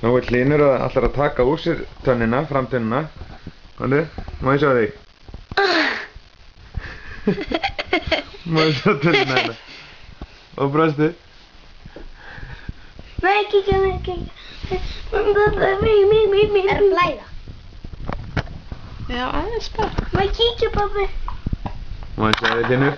Nú er Hlynur að allar að taka úr sér tönnina, framtönnina. Þannig, má ég sjá þig? má ég sjá tönnina þetta? Og brostu? Nei, kíkja, nei, kíkja. Mér, mér, mér, mér. Er að blæða? Já, aðeins bara. Má ég kíkja, pabbi? Má ég sjá þig, Hlynur?